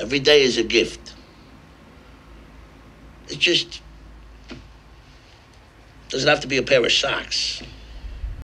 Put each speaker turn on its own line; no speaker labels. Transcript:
Every day is a gift. It just doesn't have to be a pair of socks.